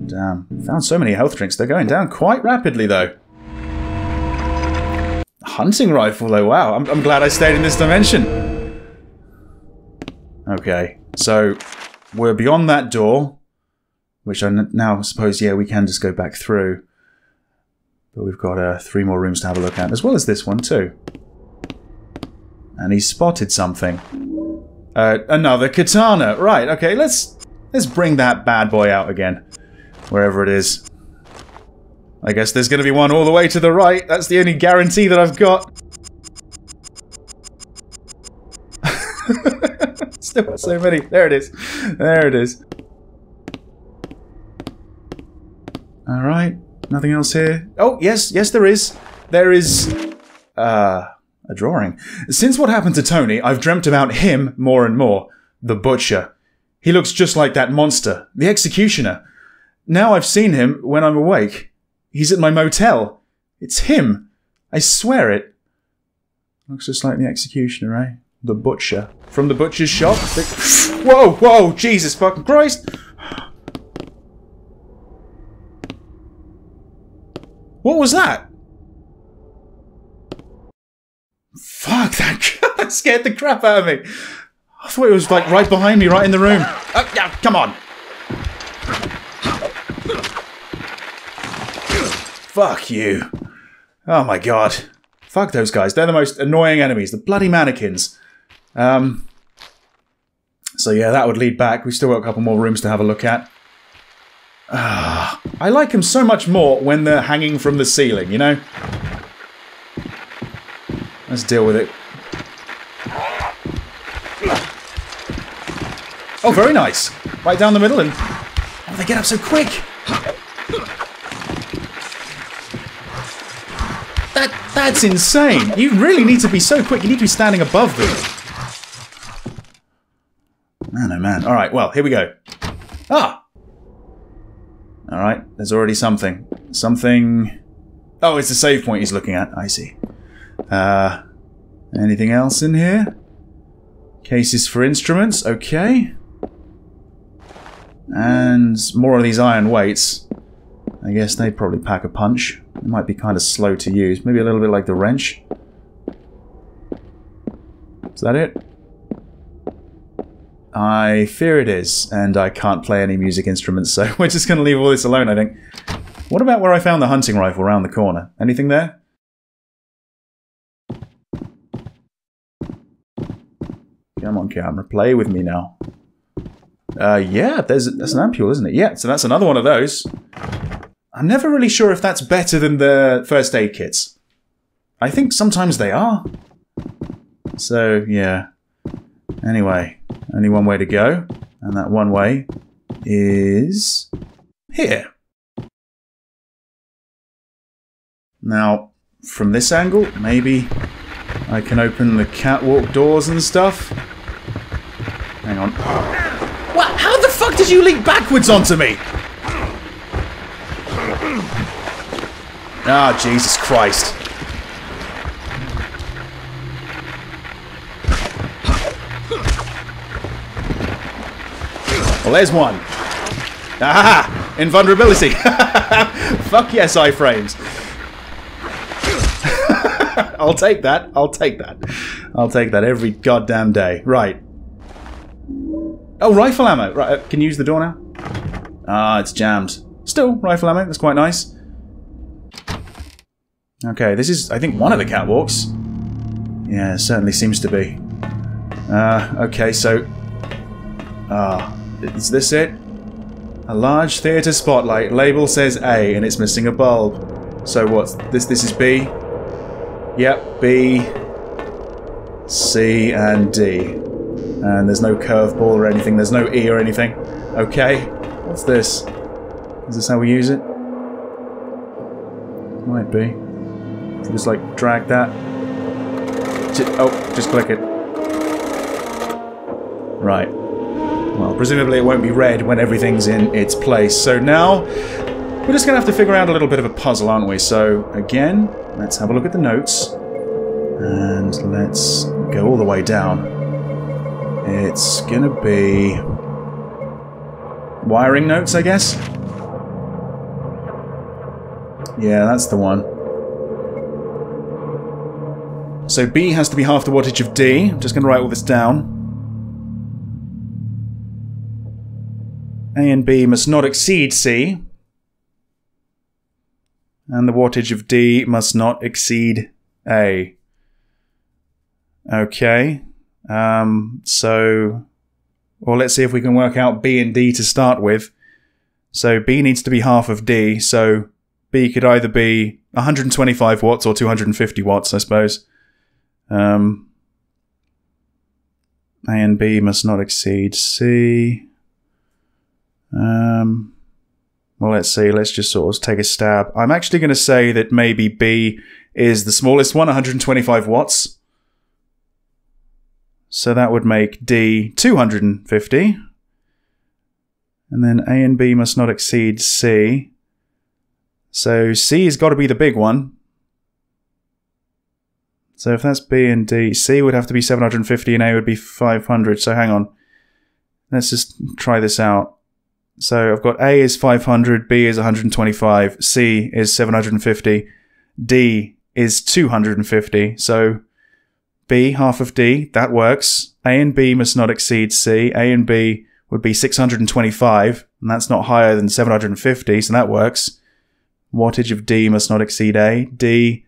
Damn, found so many health drinks. They're going down quite rapidly, though. Hunting rifle, though. Wow, I'm, I'm glad I stayed in this dimension. Okay, so we're beyond that door which I now suppose, yeah, we can just go back through. But we've got uh, three more rooms to have a look at, as well as this one too. And he spotted something. Uh, another katana. Right, okay, let's let's bring that bad boy out again. Wherever it is. I guess there's going to be one all the way to the right. That's the only guarantee that I've got. Still so many. There it is. There it is. Alright, nothing else here. Oh, yes, yes there is. There is... Uh, a drawing. Since what happened to Tony, I've dreamt about him more and more. The Butcher. He looks just like that monster. The Executioner. Now I've seen him when I'm awake. He's at my motel. It's him. I swear it. Looks just like the Executioner, eh? The Butcher. From the Butcher's shop? whoa, whoa, Jesus fucking Christ! What was that? Fuck, that scared the crap out of me. I thought it was like right behind me, right in the room. Oh, yeah, come on. Fuck you. Oh my god. Fuck those guys. They're the most annoying enemies. The bloody mannequins. Um. So yeah, that would lead back. We've still got a couple more rooms to have a look at. Ah, I like them so much more when they're hanging from the ceiling, you know? Let's deal with it. Oh, very nice. Right down the middle and... Oh, they get up so quick. That, that's insane. You really need to be so quick. You need to be standing above them. Man, oh man. All right, well, here we go. Ah! All right, there's already something. Something... Oh, it's the save point he's looking at. I see. Uh, anything else in here? Cases for instruments. Okay. And more of these iron weights. I guess they probably pack a punch. It might be kind of slow to use. Maybe a little bit like the wrench. Is that it? I fear it is, and I can't play any music instruments, so we're just going to leave all this alone, I think. What about where I found the hunting rifle around the corner? Anything there? Come on, camera, play with me now. Uh, yeah, there's that's an ampule, isn't it? Yeah, so that's another one of those. I'm never really sure if that's better than the first aid kits. I think sometimes they are. So, yeah. Anyway, only one way to go, and that one way is here. Now, from this angle, maybe I can open the catwalk doors and stuff. Hang on. What? How the fuck did you leap backwards onto me? Ah, Jesus Christ. Well, there's one. Aha! Invulnerability! Fuck yes, iframes. I'll take that. I'll take that. I'll take that every goddamn day. Right. Oh, rifle ammo. Right, uh, can you use the door now? Ah, it's jammed. Still, rifle ammo. That's quite nice. Okay, this is, I think, one of the catwalks. Yeah, it certainly seems to be. Uh, okay, so... Ah, uh, is this it? A large theatre spotlight. Label says A, and it's missing a bulb. So what's this? This is B? Yep, B, C, and D. And there's no curveball or anything. There's no E or anything. Okay, what's this? Is this how we use it? Might be. Just like drag that. Just, oh, just click it. Right. Well, presumably it won't be red when everything's in its place. So now, we're just going to have to figure out a little bit of a puzzle, aren't we? So, again, let's have a look at the notes. And let's go all the way down. It's to be... Wiring notes, I guess? Yeah, that's the one. So B has to be half the wattage of D. I'm just going to write all this down. A and B must not exceed C. And the wattage of D must not exceed A. Okay. Um, so, well, let's see if we can work out B and D to start with. So B needs to be half of D, so B could either be 125 watts or 250 watts, I suppose. Um, A and B must not exceed C. Um, well, let's see. Let's just sort of take a stab. I'm actually going to say that maybe B is the smallest one, 125 watts. So that would make D 250. And then A and B must not exceed C. So C has got to be the big one. So if that's B and D, C would have to be 750 and A would be 500. So hang on. Let's just try this out. So I've got A is 500, B is 125, C is 750, D is 250. So B, half of D, that works. A and B must not exceed C. A and B would be 625, and that's not higher than 750, so that works. Wattage of D must not exceed A. D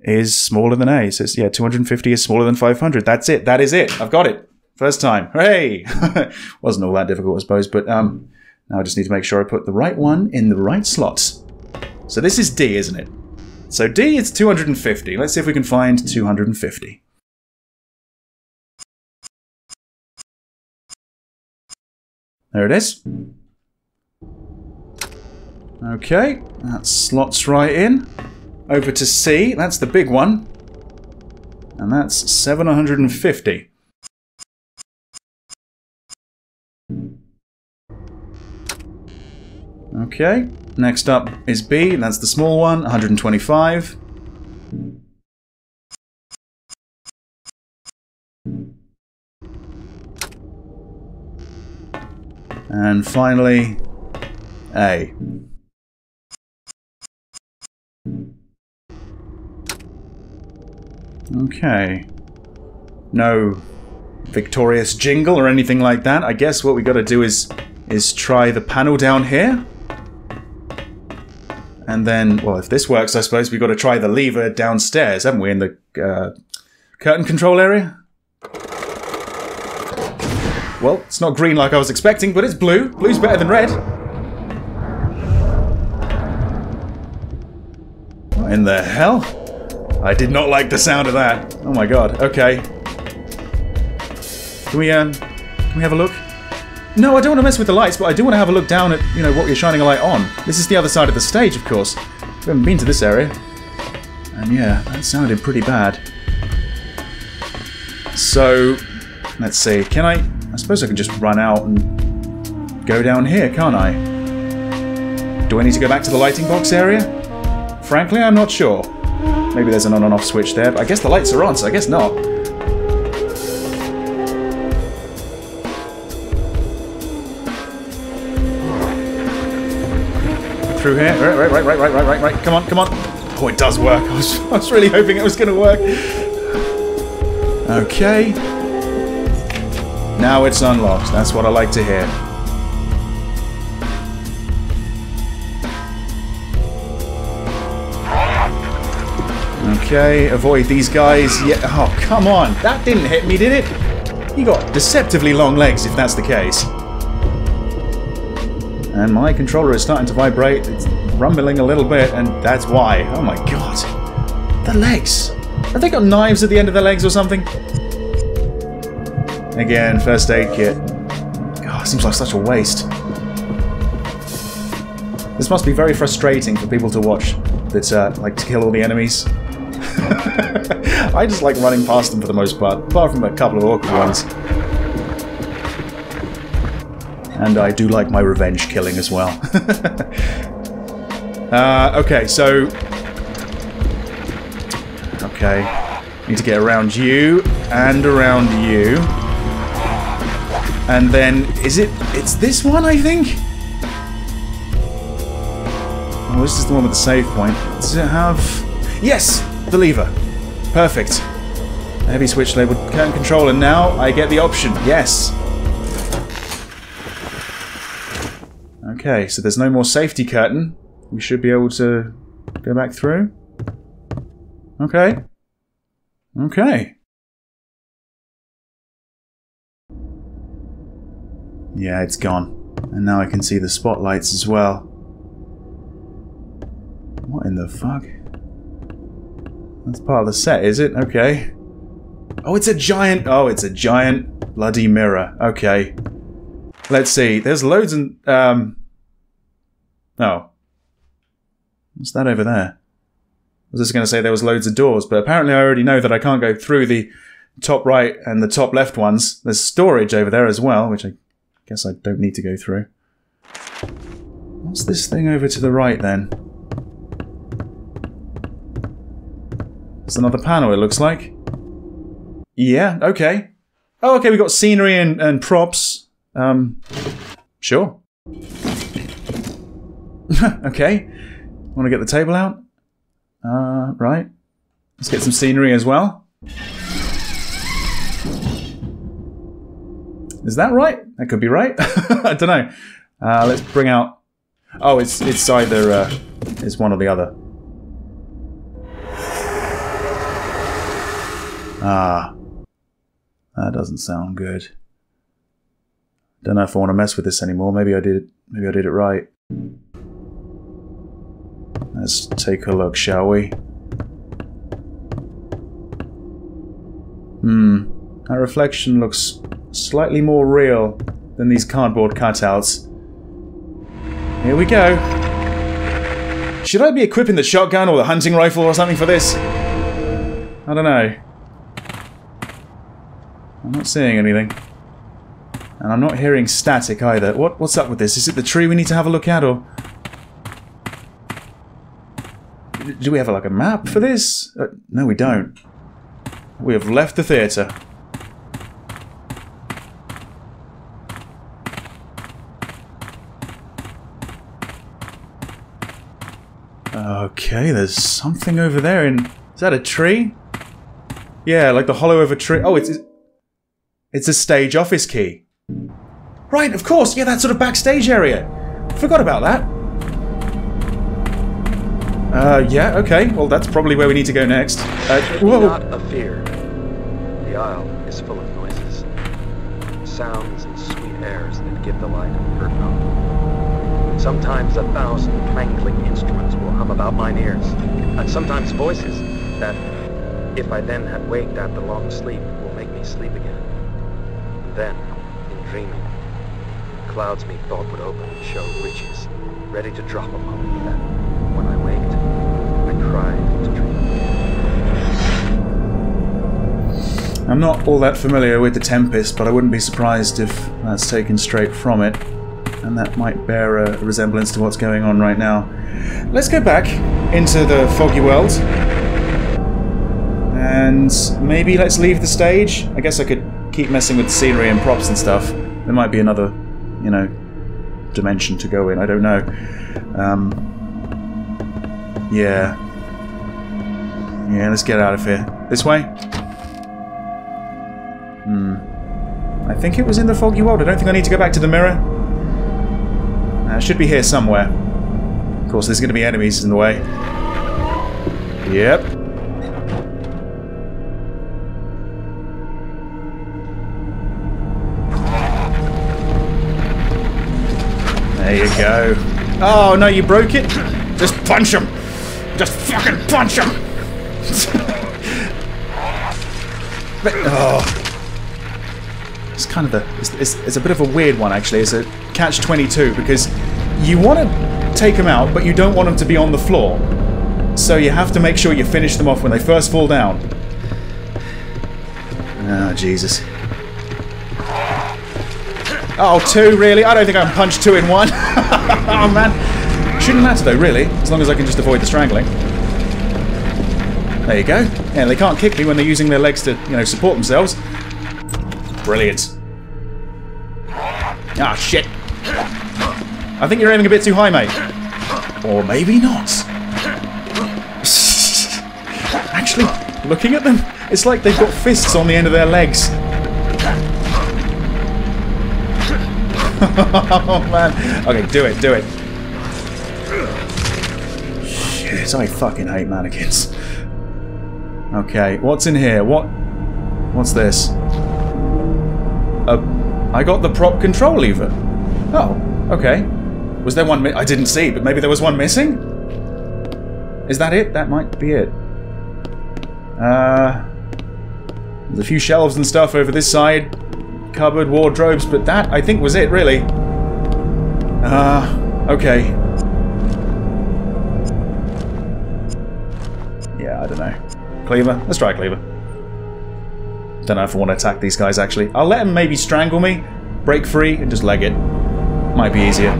is smaller than A. So yeah, 250 is smaller than 500. That's it. That is it. I've got it. First time. Hooray! Wasn't all that difficult, I suppose. But um, Now I just need to make sure I put the right one in the right slot. So this is D, isn't it? So D is 250. Let's see if we can find 250. There it is. Okay, that slots right in. Over to C, that's the big one. And that's 750. Okay, next up is B, that's the small one, 125. And finally, A. Okay. No victorious jingle or anything like that. I guess what we got to do is is try the panel down here. And then, well, if this works, I suppose we've got to try the lever downstairs, haven't we, in the uh, curtain control area? Well, it's not green like I was expecting, but it's blue. Blue's better than red. What in the hell? I did not like the sound of that. Oh my god. Okay. Can we, um, can we have a look? No, I don't want to mess with the lights, but I do want to have a look down at, you know, what you're shining a light on. This is the other side of the stage, of course. We haven't been to this area. And yeah, that sounded pretty bad. So, let's see. Can I... I suppose I can just run out and go down here, can't I? Do I need to go back to the lighting box area? Frankly, I'm not sure. Maybe there's an on and off switch there, but I guess the lights are on, so I guess not. Through here. Right, right, right, right, right, right, right, right. Come on, come on. Oh, it does work. I was, I was really hoping it was going to work. Okay. Now it's unlocked. That's what I like to hear. Okay, avoid these guys. Yeah. Oh, come on. That didn't hit me, did it? You got deceptively long legs if that's the case. And my controller is starting to vibrate. It's rumbling a little bit, and that's why. Oh my god. The legs. Have they got knives at the end of their legs or something? Again, first aid kit. God, seems like such a waste. This must be very frustrating for people to watch that uh, like to kill all the enemies. I just like running past them for the most part, apart from a couple of awkward ones. And I do like my revenge killing as well. uh, okay, so... Okay. Need to get around you, and around you. And then, is it... It's this one, I think? Oh, this is the one with the save point. Does it have... Yes! The lever. Perfect. Heavy switch labeled curtain control, and now I get the option. Yes! Okay, so there's no more safety curtain. We should be able to go back through. Okay. Okay. Yeah, it's gone. And now I can see the spotlights as well. What in the fuck? That's part of the set, is it? Okay. Oh, it's a giant... Oh, it's a giant bloody mirror. Okay. Let's see. There's loads and... Um... Oh. What's that over there? I was just going to say there was loads of doors, but apparently I already know that I can't go through the top right and the top left ones. There's storage over there as well, which I guess I don't need to go through. What's this thing over to the right then? It's another panel, it looks like. Yeah, okay. Oh, okay, we've got scenery and, and props. Um, sure. okay. Want to get the table out? Uh, right. Let's get some scenery as well. Is that right? That could be right. I don't know. Uh, let's bring out... Oh, it's it's either... Uh, it's one or the other. Ah. That doesn't sound good. Don't know if I want to mess with this anymore. Maybe I did. Maybe I did it right. Let's take a look, shall we? Hmm. That reflection looks slightly more real than these cardboard cutouts. Here we go. Should I be equipping the shotgun or the hunting rifle or something for this? I don't know. I'm not seeing anything. And I'm not hearing static either. What What's up with this? Is it the tree we need to have a look at, or... Do we have like a map for this? Uh, no, we don't. We have left the theatre. Okay, there's something over there in... Is that a tree? Yeah, like the hollow of a tree. Oh, it's... It's a stage office key. Right, of course. Yeah, that sort of backstage area. Forgot about that. Uh, yeah, okay. Well, that's probably where we need to go next. Uh, whoa. Not a fear. The isle is full of noises. Sounds and sweet airs that give the light a hurt. Sometimes a thousand clangling instruments will hum about mine ears, and sometimes voices that, if I then had waked after long sleep, will make me sleep again. And then, in dreaming, clouds methought would open and show riches, ready to drop upon me that, when I waked, I cried to dream. I'm not all that familiar with The Tempest, but I wouldn't be surprised if that's taken straight from it. And that might bear a resemblance to what's going on right now. Let's go back into the foggy world. And maybe let's leave the stage. I guess I could keep messing with the scenery and props and stuff. There might be another, you know, dimension to go in. I don't know. Um, yeah. Yeah, let's get out of here. This way? Hmm. I think it was in the foggy world. I don't think I need to go back to the mirror. Uh, it should be here somewhere. Of course, there's going to be enemies in the way. Yep. There you go. Oh, no, you broke it? Just punch him! Just fucking punch him! But- oh. It's kind of a it's, it's, it's a bit of a weird one actually. It's a catch twenty two because you want to take them out, but you don't want them to be on the floor. So you have to make sure you finish them off when they first fall down. Oh Jesus! Oh, two really? I don't think I can punch two in one. oh man, shouldn't matter though, really, as long as I can just avoid the strangling. There you go. And they can't kick me when they're using their legs to, you know, support themselves. Brilliant. Ah, shit. I think you're aiming a bit too high, mate. Or maybe not. Actually, looking at them, it's like they've got fists on the end of their legs. oh, man. Okay, do it, do it. Shit, I fucking hate mannequins. Okay, what's in here? What? What's this? Uh, I got the prop control lever. Oh, okay. Was there one? I didn't see, but maybe there was one missing. Is that it? That might be it. Uh, there's a few shelves and stuff over this side, cupboard, wardrobes, but that I think was it, really. Uh, okay. Cleaver? Let's try Cleaver. Don't know if I want to attack these guys, actually. I'll let them maybe strangle me, break free, and just leg it. Might be easier.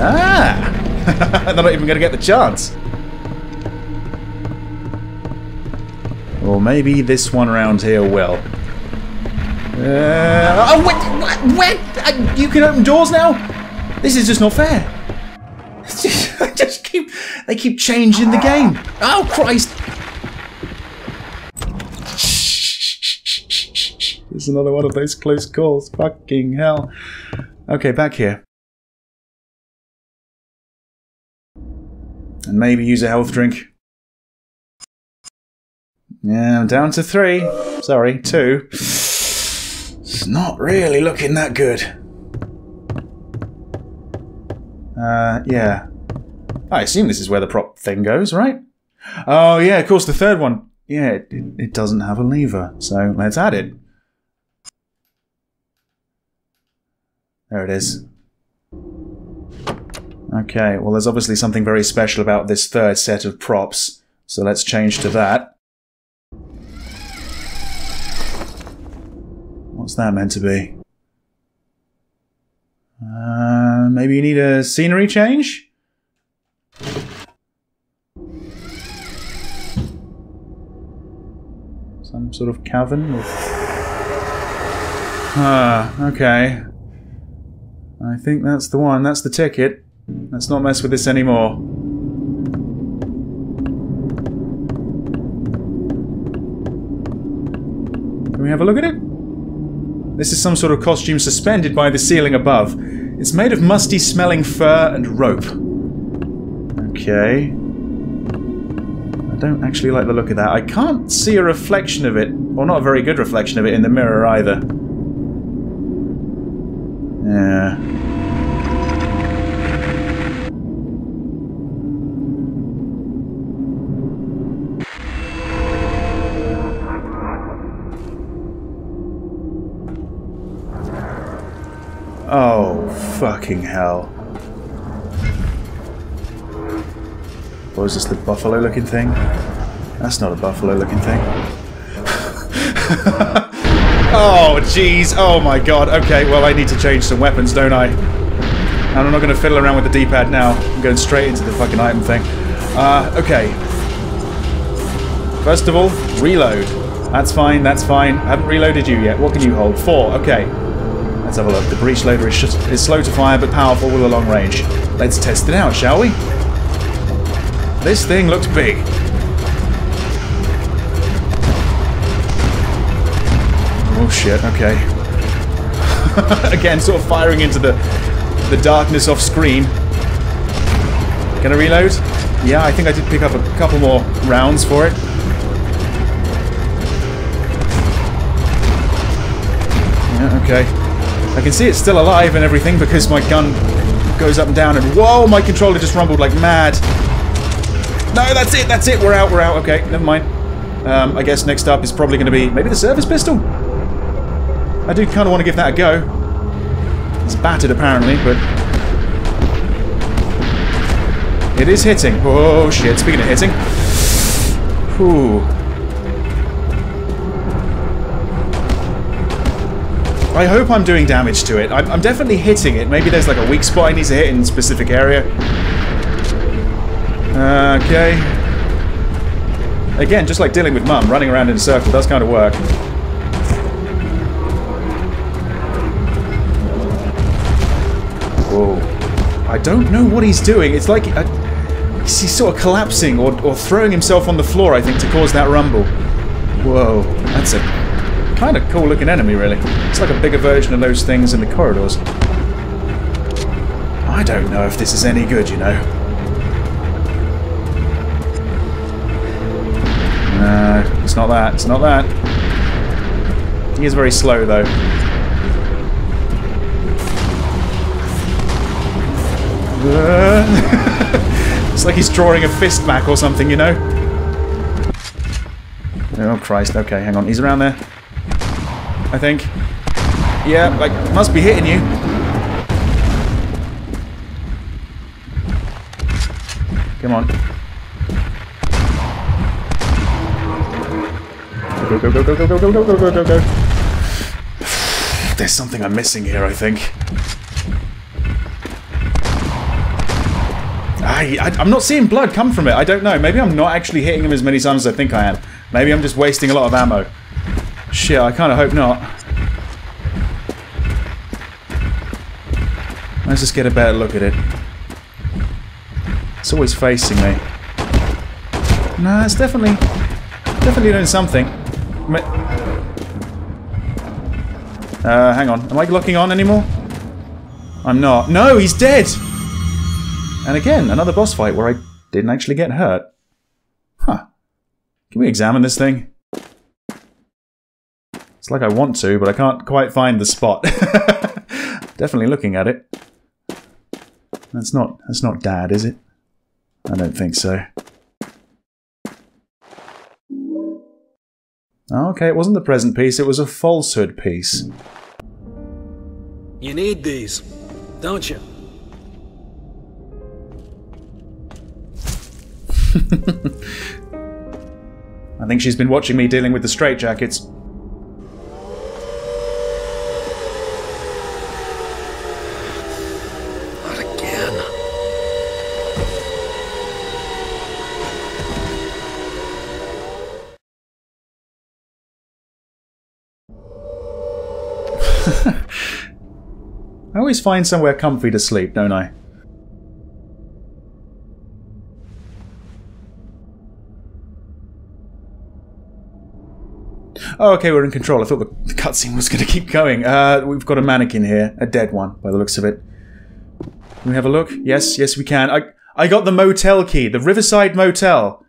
Ah! They're not even going to get the chance. Or maybe this one around here will. Uh, oh, wait? Wait, uh, you can open doors now? This is just not fair. just keep, they keep changing the game. Oh, Christ. There's another one of those close calls. Fucking hell. Okay, back here. And maybe use a health drink. Yeah, I'm down to three. Sorry, two. It's not really looking that good. Uh, yeah. I assume this is where the prop thing goes, right? Oh, yeah, of course, the third one. Yeah, it, it doesn't have a lever, so let's add it. There it is. Okay, well, there's obviously something very special about this third set of props, so let's change to that. What's that meant to be? Uh, maybe you need a scenery change? Some sort of cavern? Or... Ah, okay. I think that's the one. That's the ticket. Let's not mess with this anymore. Can we have a look at it? This is some sort of costume suspended by the ceiling above. It's made of musty smelling fur and rope. Okay. I don't actually like the look of that. I can't see a reflection of it, or not a very good reflection of it in the mirror either. Yeah. Oh, fucking hell. Is this, the buffalo looking thing? That's not a buffalo looking thing. oh, jeez. Oh my god. Okay, well, I need to change some weapons, don't I? And I'm not going to fiddle around with the D-pad now. I'm going straight into the fucking item thing. Uh, okay. First of all, reload. That's fine, that's fine. I haven't reloaded you yet. What can you hold? Four. Okay. Let's have a look. The breech loader is, is slow to fire but powerful with a long range. Let's test it out, shall we? This thing looks big. Oh shit, okay. Again, sort of firing into the, the darkness off screen. Gonna reload? Yeah, I think I did pick up a couple more rounds for it. Yeah, okay. I can see it's still alive and everything because my gun goes up and down and whoa, my controller just rumbled like mad. No, that's it, that's it, we're out, we're out. Okay, never mind. Um, I guess next up is probably going to be maybe the service pistol? I do kind of want to give that a go. It's battered apparently, but... It is hitting. Oh shit, speaking of hitting. Whew. I hope I'm doing damage to it. I'm, I'm, definitely hitting it. Maybe there's like a weak spot I need to hit in a specific area. Okay. Again, just like dealing with mum, running around in a circle does kind of work. Whoa. I don't know what he's doing. It's like uh, he's sort of collapsing or, or throwing himself on the floor, I think, to cause that rumble. Whoa. That's a kind of cool looking enemy, really. It's like a bigger version of those things in the corridors. I don't know if this is any good, you know. It's not that. It's not that. He is very slow, though. it's like he's drawing a fist back or something, you know? Oh, Christ. Okay, hang on. He's around there. I think. Yeah, like, must be hitting you. Come on. Go, go, go, go, go, go, go, go, go, go, go. There's something I'm missing here, I think. I, I, I'm not seeing blood come from it. I don't know. Maybe I'm not actually hitting him as many times as I think I am. Maybe I'm just wasting a lot of ammo. Shit, I kind of hope not. Let's just get a better look at it. It's always facing me. Nah, it's definitely... Definitely doing something. Uh, hang on. Am I locking on anymore? I'm not. No, he's dead! And again, another boss fight where I didn't actually get hurt. Huh. Can we examine this thing? Let's like I want to, but I can't quite find the spot. Definitely looking at it. That's not that's not dad, is it? I don't think so. Okay, it wasn't the present piece, it was a falsehood piece. You need these, don't you? I think she's been watching me dealing with the straitjackets. Always find somewhere comfy to sleep, don't I? Oh, okay, we're in control. I thought the, cutscene was going to keep going. Uh, we've got a mannequin here, a dead one, by the looks of it. Can we have a look? Yes, yes, we can. I, I got the motel key, the Riverside Motel.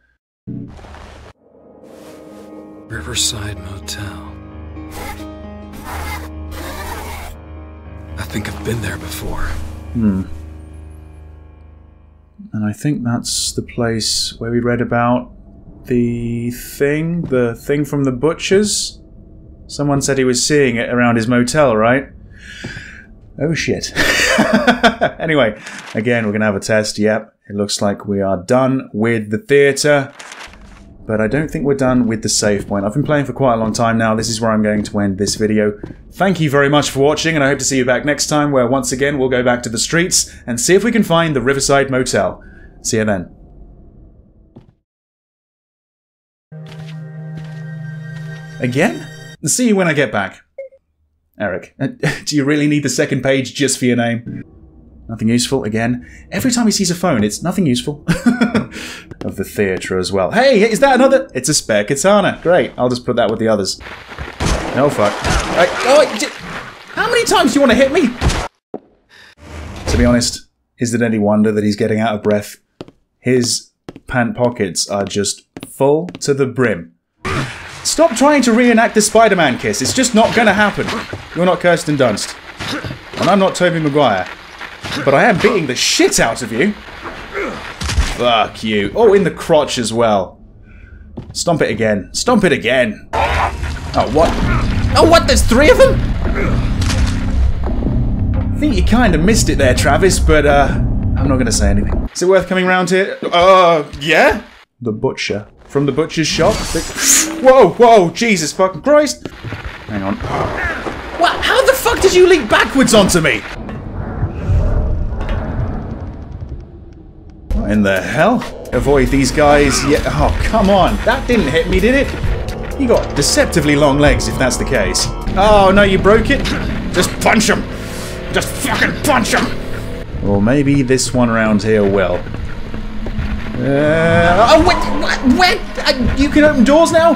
Riverside Motel. Think I've been there before. Hmm. And I think that's the place where we read about the thing, the thing from the butchers. Someone said he was seeing it around his motel, right? Oh shit. anyway, again, we're going to have a test. Yep, it looks like we are done with the theatre. But I don't think we're done with the save point. I've been playing for quite a long time now. This is where I'm going to end this video. Thank you very much for watching, and I hope to see you back next time, where once again we'll go back to the streets and see if we can find the Riverside Motel. See you then. Again? See you when I get back. Eric, do you really need the second page just for your name? Nothing useful again. Every time he sees a phone, it's nothing useful. of the theatre as well. Hey, is that another? It's a spare katana. Great. I'll just put that with the others. No fuck. Right. Oh, how many times do you want to hit me? To be honest, is it any wonder that he's getting out of breath? His pant pockets are just full to the brim. Stop trying to reenact the Spider-Man kiss. It's just not going to happen. You're not Kirsten Dunst. And I'm not Tobey Maguire. But I am beating the shit out of you. Fuck you. Oh, in the crotch as well. Stomp it again. Stomp it again. Oh, what? Oh, what? There's three of them? I think you kind of missed it there, Travis, but, uh, I'm not going to say anything. Is it worth coming round here? Uh, yeah? The butcher. From the butcher's shop? Whoa, whoa, Jesus fucking Christ. Hang on. What? How the fuck did you leap backwards onto me? What in the hell? Avoid these guys. Yeah. Oh, come on. That didn't hit me, did it? You got deceptively long legs, if that's the case. Oh, no, you broke it? Just punch him. Just fucking punch him. Or maybe this one around here will. Uh, oh, wait, what? Where? Uh, you can open doors now?